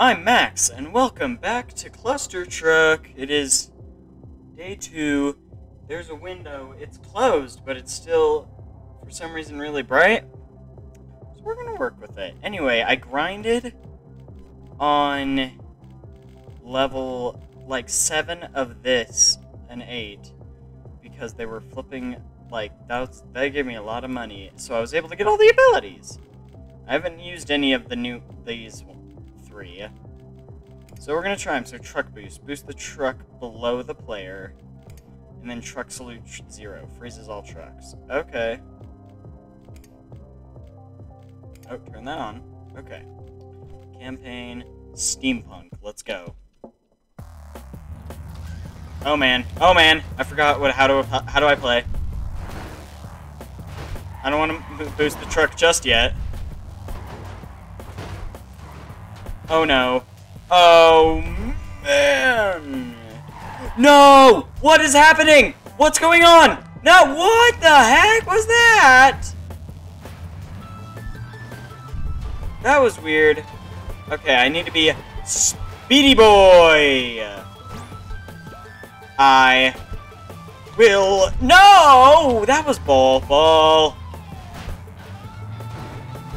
I'm Max, and welcome back to Cluster Truck. It is day two. There's a window. It's closed, but it's still, for some reason, really bright. So we're gonna work with it. Anyway, I grinded on level like seven of this and eight because they were flipping like that was, that gave me a lot of money so i was able to get all the abilities i haven't used any of the new these three so we're gonna try them so truck boost boost the truck below the player and then truck salute zero freezes all trucks okay oh turn that on okay campaign steampunk let's go Oh man. Oh man. I forgot what. How do how do I play? I don't want to boost the truck just yet. Oh no. Oh man. No! What is happening? What's going on? No, what the heck was that? That was weird. Okay, I need to be Speedy Boy! I will... No! That was ball. Ball.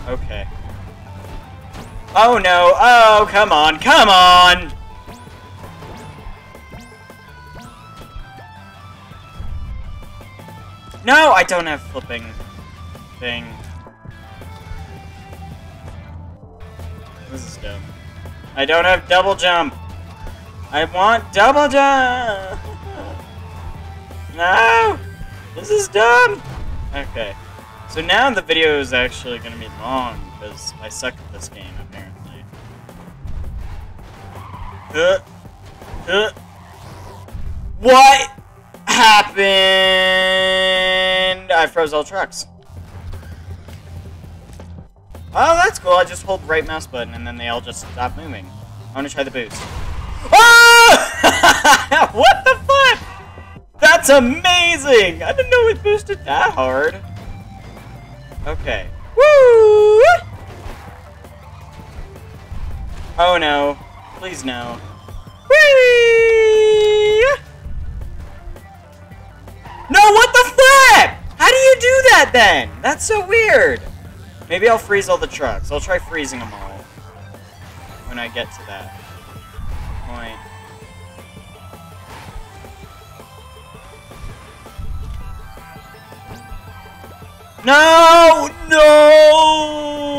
Okay. Oh, no. Oh, come on. Come on! No, I don't have flipping thing. This is dumb. I don't have double jump. I want double jump. No! This is dumb! Okay. So now the video is actually to be long, because I suck at this game, Uh, uh, what happened? I froze all trucks. Oh, that's cool. I just hold right mouse button, and then they all just stop moving. I want to try the boost. Oh! what the fuck? That's amazing! I didn't know it boosted that hard. Okay. Woo! Oh no. Please no. Whee! No, what the flip? How do you do that then? That's so weird. Maybe I'll freeze all the trucks. I'll try freezing them all when I get to that point. No! No!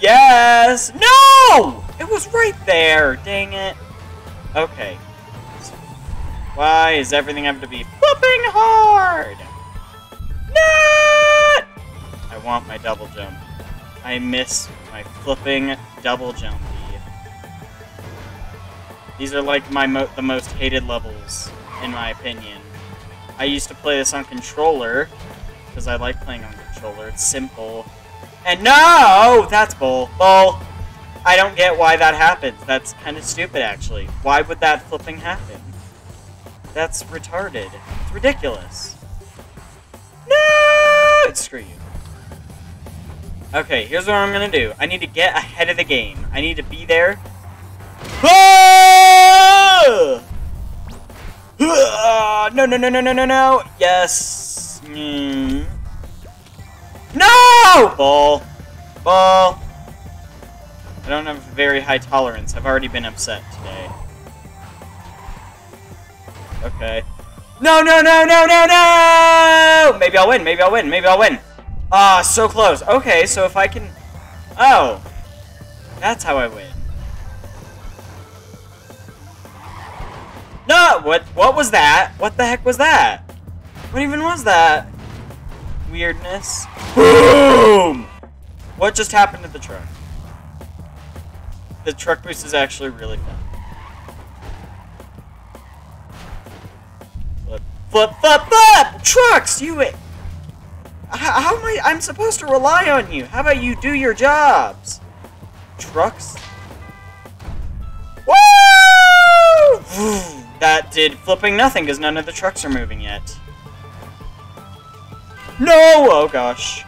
Yes! No! It was right there! Dang it. Okay. Why is everything having to be flipping hard? No! I want my double jump. I miss my flipping double jump. These are like my mo the most hated levels, in my opinion. I used to play this on controller, because I like playing on controller. It's simple. And no! That's bull. Bull. I don't get why that happens. That's kind of stupid, actually. Why would that flipping happen? That's retarded. It's ridiculous. No! Screw you. Okay, here's what I'm gonna do. I need to get ahead of the game. I need to be there. Ah! No, no, no, no, no, no, no. Yes. Mm. No! Ball. Ball. I don't have very high tolerance. I've already been upset today. Okay. No, no, no, no, no, no! Maybe I'll win. Maybe I'll win. Maybe I'll win. Ah, so close. Okay, so if I can... Oh. That's how I win. No! What, what was that? What the heck was that? What even was that? Weirdness. Boom! What just happened to the truck? The truck boost is actually really fun. Flip, flip, flip, flip! Trucks! You... How, how am I... I'm supposed to rely on you. How about you do your jobs? Trucks? Woo! That did flipping nothing because none of the trucks are moving yet. No! Oh gosh.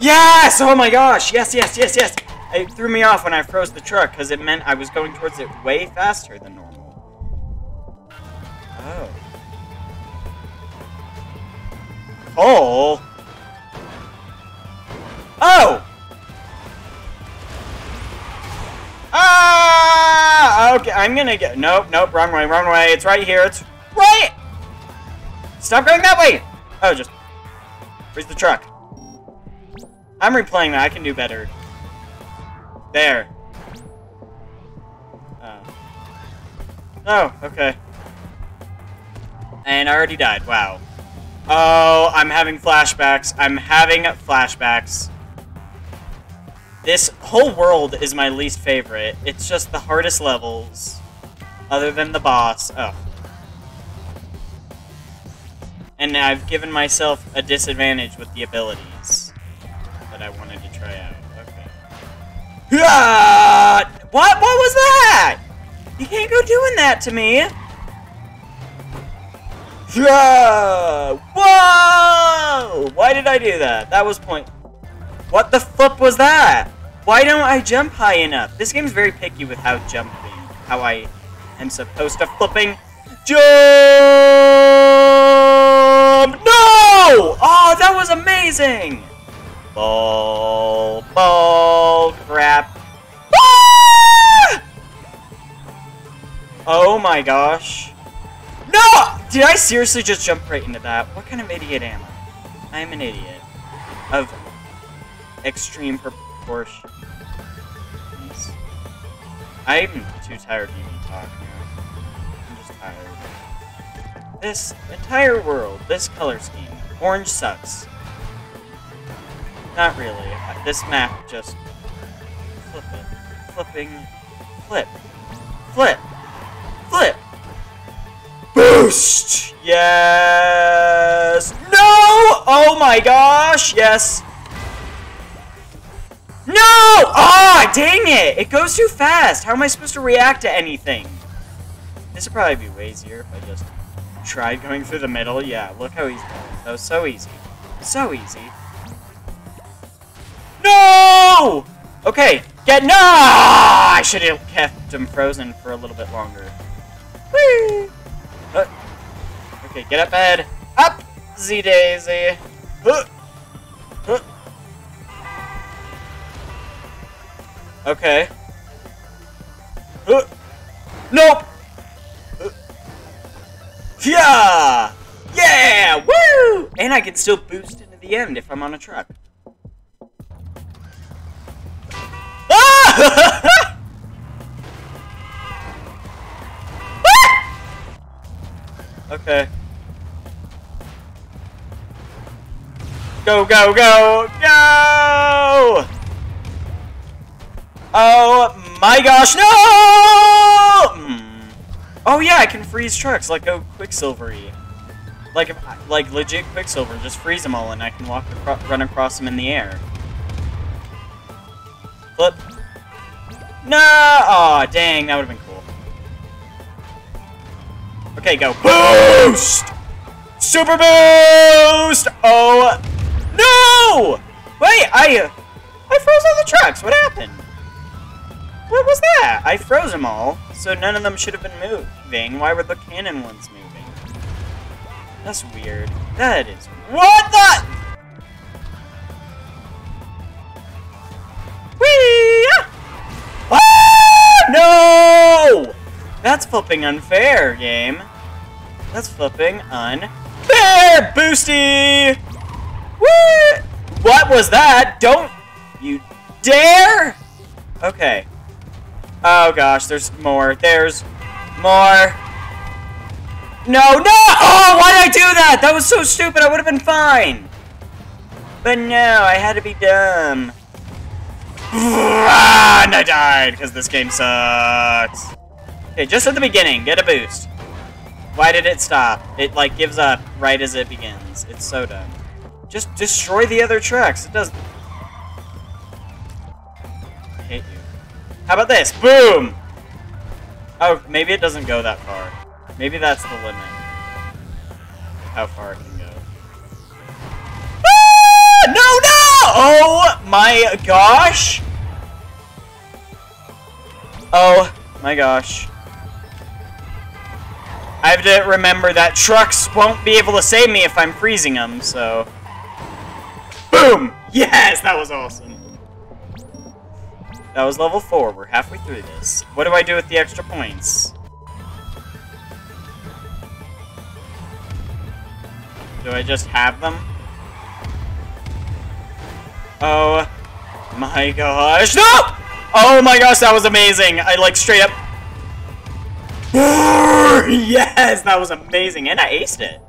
Yes! Oh my gosh! Yes, yes, yes, yes! It threw me off when I froze the truck because it meant I was going towards it way faster than normal. Oh. Oh! Oh! Ah! Okay, I'm gonna get. Nope, nope, wrong way, wrong way. It's right here. It's right! Stop going that way! Oh, just. Where's the truck? I'm replaying that. I can do better. There. Oh. Oh, okay. And I already died. Wow. Oh, I'm having flashbacks. I'm having flashbacks. This whole world is my least favorite. It's just the hardest levels. Other than the boss. Oh. And I've given myself a disadvantage with the abilities that I wanted to try out. What? What was that? You can't go doing that to me. Whoa! Why did I do that? That was point. What the flip was that? Why don't I jump high enough? This game's very picky with how jumping, how I am supposed to flipping. Jump! No! Oh, that was amazing! Ball, ball, crap. Ah! Oh my gosh. No! Did I seriously just jump right into that? What kind of idiot am I? I'm an idiot. Of extreme proportions. I'm too tired to even talk now. I'm just tired. This entire world, this color scheme, orange sucks. Not really. This map just... Flip. Flipping. Flip. Flip. Flip. Boost! Yes! No! Oh my gosh! Yes! No! Ah, oh, dang it! It goes too fast! How am I supposed to react to anything? This would probably be way easier if I just tried going through the middle. Yeah, look how easy that was. so easy. So easy. No! Okay, get no! I should have kept him frozen for a little bit longer. Whee! Uh, okay, get up, bed. Up! Z Daisy. Uh. Okay. Nope! Yeah! Yeah! Woo! And I can still boost into the end if I'm on a truck. okay. Go, go, go, go! Oh my gosh, no! Mm. Oh yeah, I can freeze trucks like go Quicksilvery. Like, like legit Quicksilver, just freeze them all and I can walk acro run across them in the air. Flip. No! Oh, dang, that would have been cool. Okay, go. Boost! Super boost! Oh, no! Wait, I, I froze all the trucks. What happened? What was that? I froze them all, so none of them should have been moving. Why were the cannon ones moving? That's weird. That is... What the... That's flipping unfair, game. That's flipping unfair! Boosty! What? What was that? Don't you dare! Okay. Oh gosh, there's more. There's more. No, no! Oh, why did I do that? That was so stupid. I would have been fine. But no, I had to be dumb. and I died because this game sucks. Okay, just at the beginning, get a boost. Why did it stop? It, like, gives up right as it begins. It's so dumb. Just destroy the other trucks. It does... I hate you. How about this? Boom! Oh, maybe it doesn't go that far. Maybe that's the limit. How far it can go. Ah! No, no! Oh my gosh! Oh my gosh. I have to remember that trucks won't be able to save me if I'm freezing them, so... Boom! Yes, that was awesome. That was level 4. We're halfway through this. What do I do with the extra points? Do I just have them? Oh my gosh. No! Oh my gosh, that was amazing. I like straight up. yes, that was amazing. And I aced it.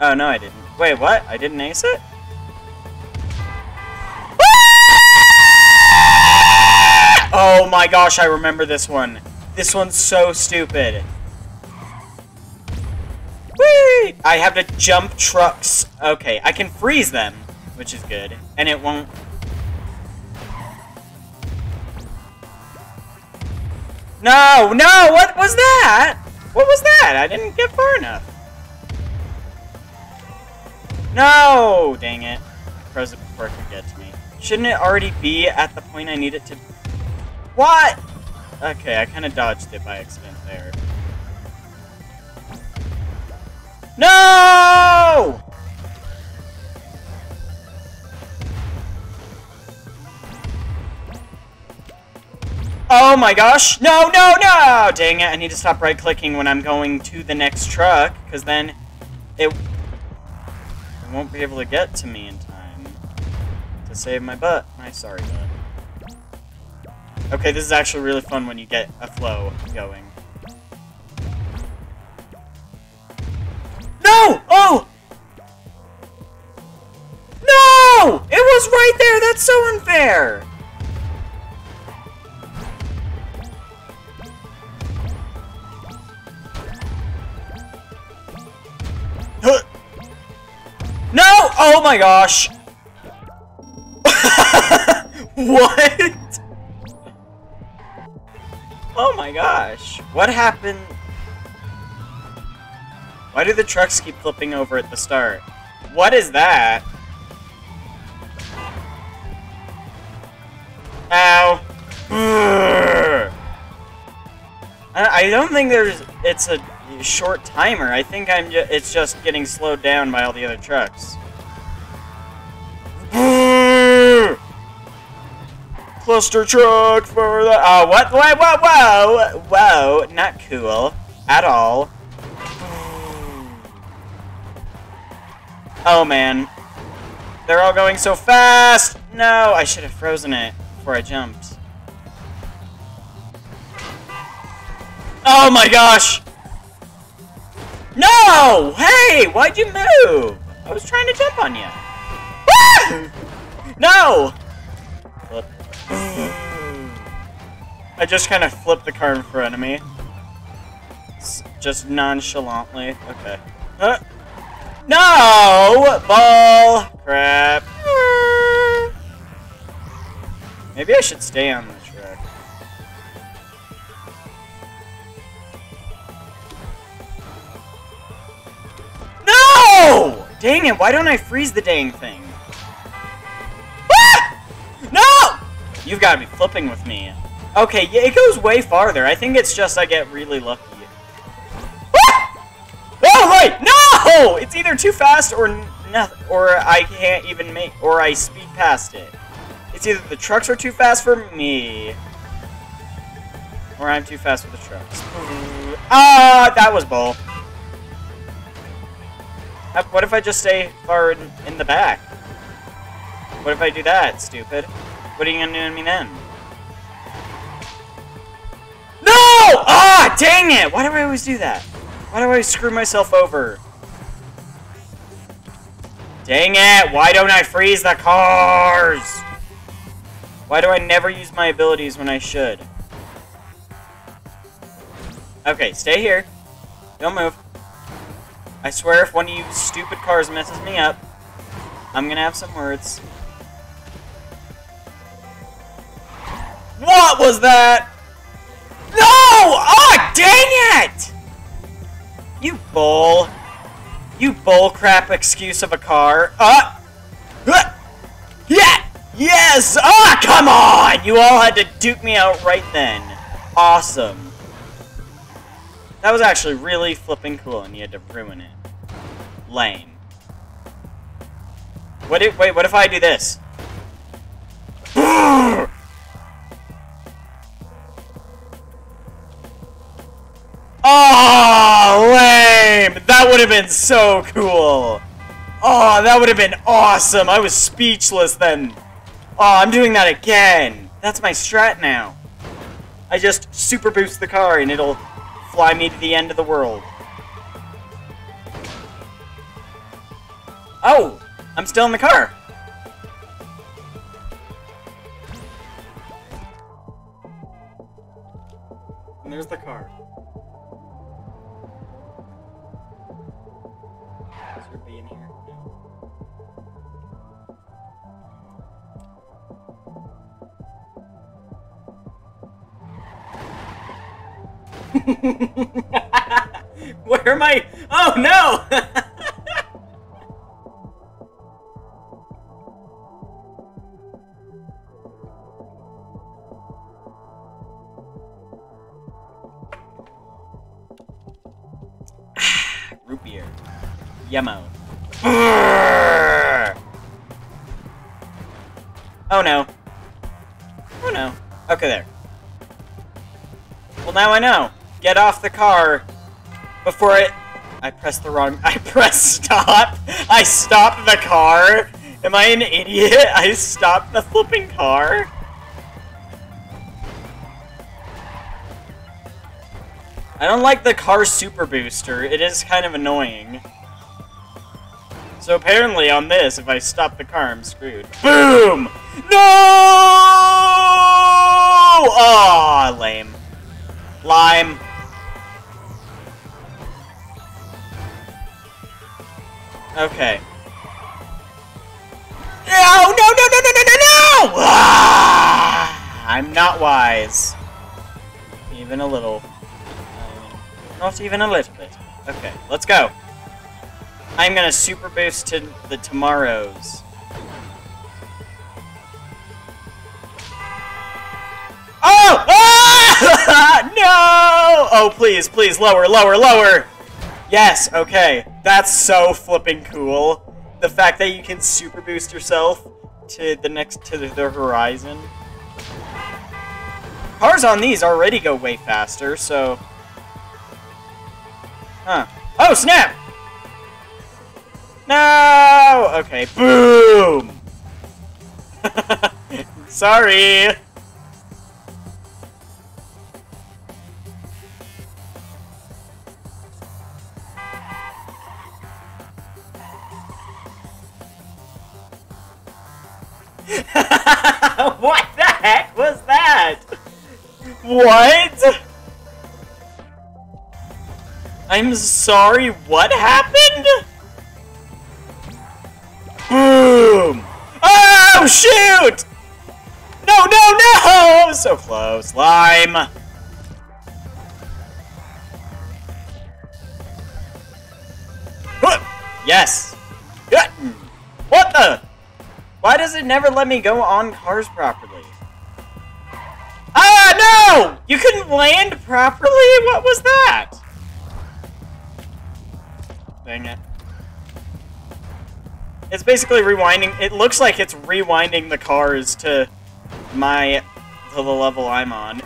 Oh, no, I didn't. Wait, what? I didn't ace it? Oh my gosh, I remember this one. This one's so stupid. Whee! I have to jump trucks. Okay, I can freeze them, which is good. And it won't... No, no, what was that? What was that? I didn't get far enough. No! Dang it. I froze it before it could get to me. Shouldn't it already be at the point I need it to... What? Okay, I kind of dodged it by accident there. No! Oh my gosh! No, no, no! Dang it, I need to stop right-clicking when I'm going to the next truck, because then it, it won't be able to get to me in time to save my butt. My sorry butt. Okay, this is actually really fun when you get a flow going. No! Oh! No! It was right there! That's so unfair! Oh my gosh! what? Oh my gosh. What happened? Why do the trucks keep flipping over at the start? What is that? Ow. I don't think there's... It's a short timer. I think I'm. Ju it's just getting slowed down by all the other trucks. Cluster truck for the. Oh, what? Whoa, whoa, whoa, whoa! Not cool at all. Oh man, they're all going so fast. No, I should have frozen it before I jumped. Oh my gosh! No! Hey! Why'd you move? I was trying to jump on you. no! I just kind of flipped the card in front of me. Just nonchalantly. Okay. Uh, no! Ball! Crap. Maybe I should stay on the track. No! Dang it, why don't I freeze the dang thing? Ah! No! You've got to be flipping with me. Okay, yeah, it goes way farther. I think it's just I get really lucky. Ah! Oh, wait! No! It's either too fast or nothing, or I can't even make, or I speed past it. It's either the trucks are too fast for me, or I'm too fast for the trucks. Ah, that was bull. What if I just stay far in, in the back? What if I do that, stupid? What are you gonna do to me then? Dang it! Why do I always do that? Why do I always screw myself over? Dang it! Why don't I freeze the cars? Why do I never use my abilities when I should? Okay, stay here. Don't move. I swear if one of you stupid cars messes me up, I'm gonna have some words. What was that? No! Oh, dang it! You bull. You bullcrap excuse of a car. Uh! uh yeah! Yes! Ah, oh, come on! You all had to duke me out right then. awesome. That was actually really flipping cool, and you had to ruin it. Lame. What if, wait, what if I do this? Would have been so cool! Oh, that would have been awesome! I was speechless then. Oh, I'm doing that again! That's my strat now. I just super boost the car and it'll fly me to the end of the world. Oh! I'm still in the car! And there's the car. Where am I? Oh no! Root beer. Yummo. Oh no. Oh no. Okay, there. Well, now I know. Get off the car before it. I pressed the wrong. I pressed stop. I stopped the car. Am I an idiot? I stopped the flipping car. I don't like the car super booster. It is kind of annoying. So apparently on this, if I stop the car, I'm screwed. Boom! No! Aw, oh, lame. Lime. Okay. No, no, no, no, no, no, no, no! Ah, I'm not wise. Even a little. Not even a little bit. Okay, let's go. I'm gonna super boost to the tomorrows. Oh! Ah! no! Oh, please, please, lower, lower, lower! Yes, okay. That's so flipping cool. The fact that you can super boost yourself to the next, to the horizon. Cars on these already go way faster, so... Huh. Oh, snap! No! Okay, boom! Sorry! Sorry, what happened? Boom! Oh, shoot! No, no, no! So close. Lime. Yes. What the? Why does it never let me go on cars properly? Ah, no! You couldn't land properly? What was that? Dang it. It's basically rewinding. It looks like it's rewinding the cars to my to the level I'm on.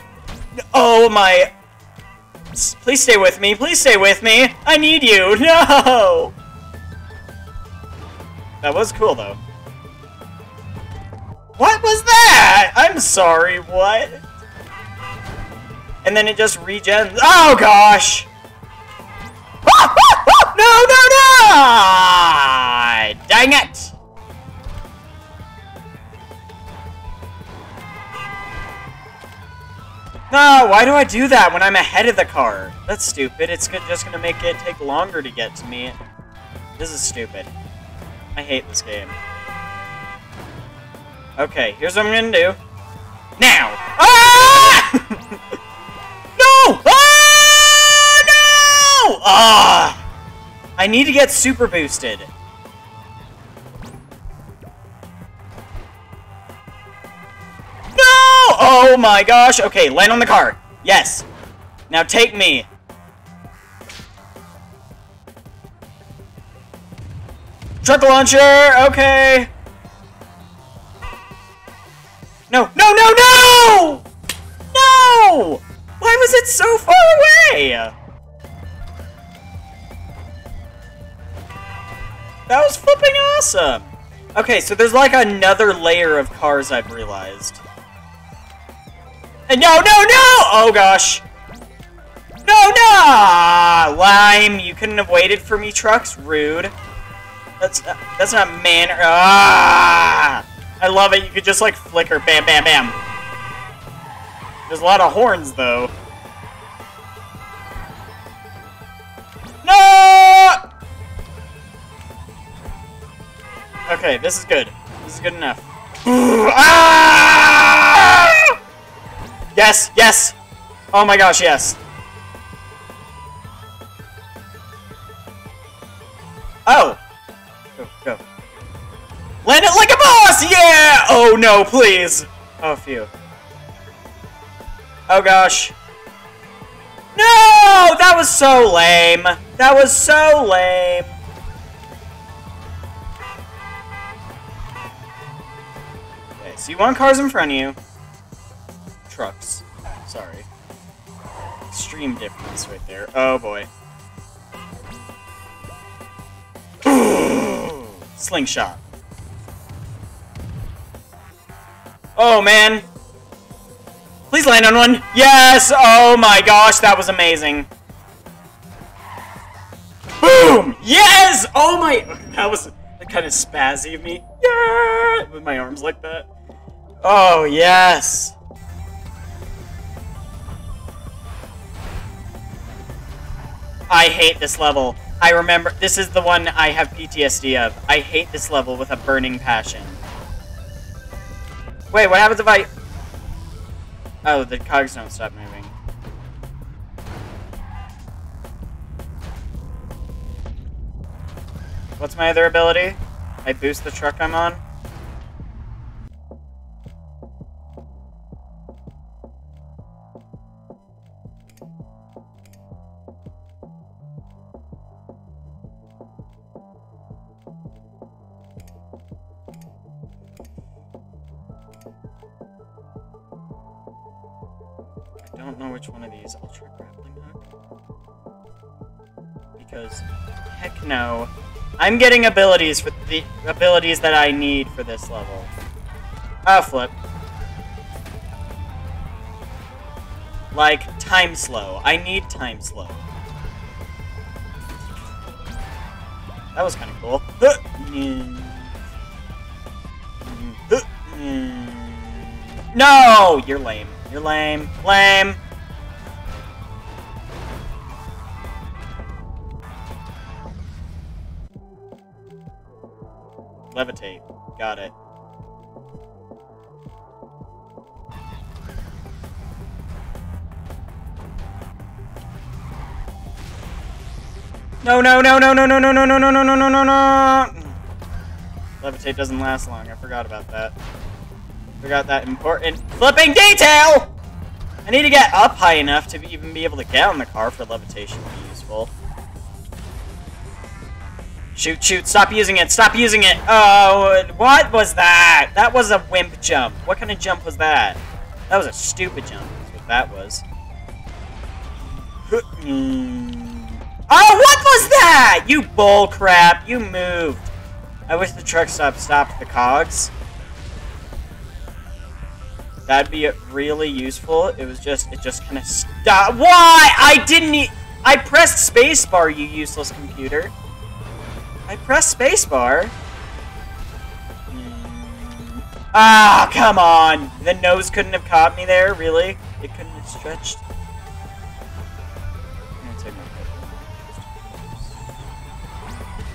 Oh my! Please stay with me. Please stay with me. I need you. No. That was cool though. What was that? I'm sorry. What? And then it just regens. Oh gosh. No, no, no! Dang it! No, why do I do that when I'm ahead of the car? That's stupid. It's just gonna make it take longer to get to me. This is stupid. I hate this game. Okay, here's what I'm gonna do. Now! Ah! no! Ah! No! Ah! I need to get super boosted. No! Oh my gosh. Okay, land on the car. Yes. Now take me. Truck launcher, okay. No, no, no, no! No! Why was it so far away? That was flipping awesome. Okay, so there's like another layer of cars I've realized. And no, no, no! Oh gosh. No, no! Lime, you couldn't have waited for me, trucks. Rude. That's that's not man. Ah! I love it. You could just like flicker, bam, bam, bam. There's a lot of horns though. No! Okay, this is good. This is good enough. ah! Yes, yes! Oh my gosh, yes. Oh! Go, go. Land it like a boss! Yeah! Oh no, please! Oh, phew. Oh gosh. No! That was so lame. That was so lame. So you want cars in front of you. Trucks. Sorry. Extreme difference right there. Oh boy. Slingshot. Oh, man. Please land on one. Yes! Oh my gosh, that was amazing. Boom! Yes! Oh my... That was kind of spazzy of me. Yeah! With my arms like that. Oh, yes. I hate this level. I remember, this is the one I have PTSD of. I hate this level with a burning passion. Wait, what happens if I... Oh, the cogs don't stop moving. What's my other ability? I boost the truck I'm on? I'm getting abilities for the abilities that I need for this level. Ah, flip. Like, time slow. I need time slow. That was kind of cool. No! You're lame. You're lame. Lame! Levitate. Got it. No, no, no, no, no, no, no, no, no, no, no, no, no, no, no. Levitate doesn't last long. I forgot about that. Forgot that important flipping detail! I need to get up high enough to even be able to get on the car for levitation to be useful. Shoot, shoot, stop using it, stop using it! Oh, what was that? That was a wimp jump. What kind of jump was that? That was a stupid jump, what that was. Hmm. Oh, what was that? You bull crap, you moved. I wish the truck stop stopped the cogs. That'd be really useful. It was just, it just kind of stopped. Why? I didn't e I pressed spacebar, you useless computer. I pressed spacebar. Mm. Ah, come on. The nose couldn't have caught me there, really? It couldn't have stretched.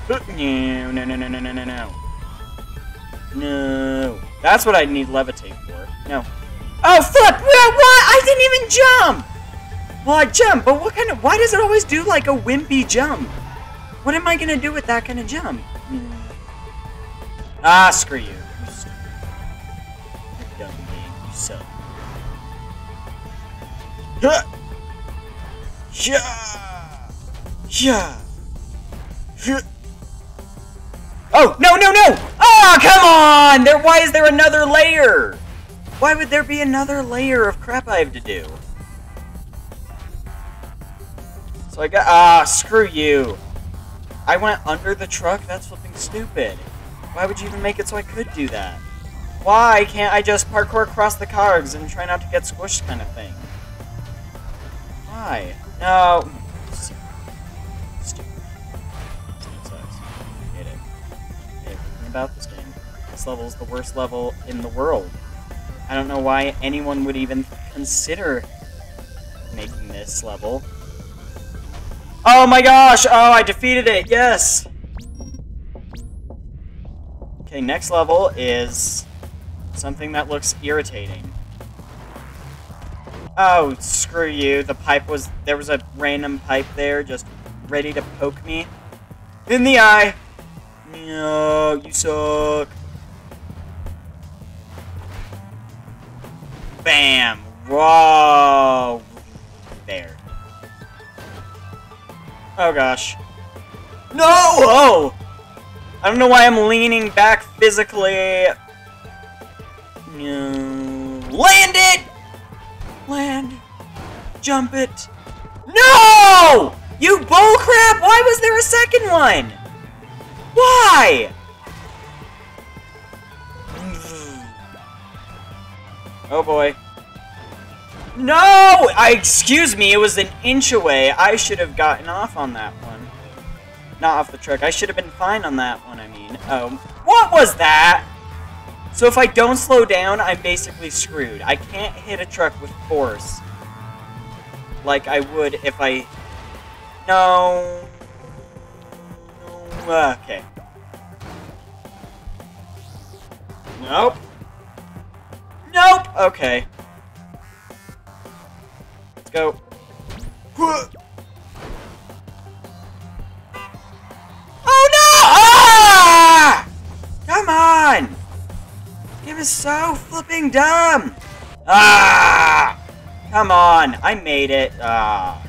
No, no, no, no, no, no, no, no. No. That's what I need levitate for. No. Oh, flip! What? I didn't even jump! Well, I jump, but what kind of... Why does it always do, like, a wimpy jump? What am I gonna do with that kind of jump? Hmm. Ah, screw you. You stupid. You're dumb game. You suck. Huh. Yeah. Yeah. Huh. Oh, no, no, no! Oh, come on! There, why is there another layer? Why would there be another layer of crap I have to do? So I got, ah, screw you. I went under the truck? That's flipping stupid. Why would you even make it so I could do that? Why can't I just parkour across the cars and try not to get squished kind of thing? Why? No. I hate it. About this game. This level is the worst level in the world. I don't know why anyone would even consider making this level. Oh my gosh! Oh, I defeated it! Yes! Okay, next level is something that looks irritating. Oh, screw you. The pipe was... There was a random pipe there just ready to poke me. In the eye! No, you suck. Bam! Whoa! There. Oh gosh. No! Oh! I don't know why I'm leaning back physically. No. Land it! Land. Jump it. No! You bullcrap! Why was there a second one? Why? Mm. Oh boy. No! I excuse me, it was an inch away. I should have gotten off on that one. Not off the truck. I should have been fine on that one, I mean. Oh. What was that? So if I don't slow down, I'm basically screwed. I can't hit a truck with force. Like I would if I... No... no. Uh, okay. Nope. Nope! Okay. Go. Oh no! Ah! Come on! This game is so flipping dumb! Ah! Come on! I made it. Ah.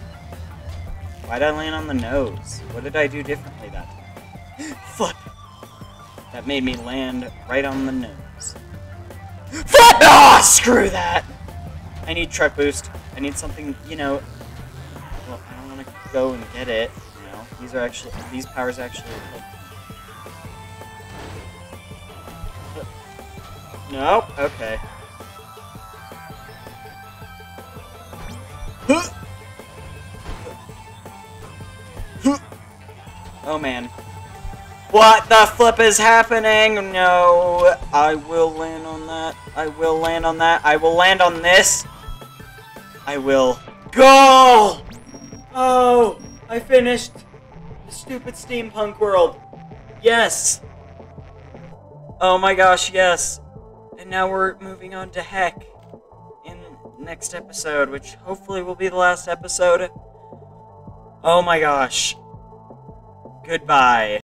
Why'd I land on the nose? What did I do differently that time? Flip! That made me land right on the nose. Flip! Ah! Screw that! I need truck boost. I need something, you know... Well, I don't want to go and get it, you know? These are actually... These powers actually... Nope, okay. Oh man. What the flip is happening? No, I will land on that. I will land on that. I will land on this. I will go! Oh, I finished the stupid steampunk world. Yes. Oh my gosh, yes. And now we're moving on to Heck in next episode, which hopefully will be the last episode. Oh my gosh. Goodbye.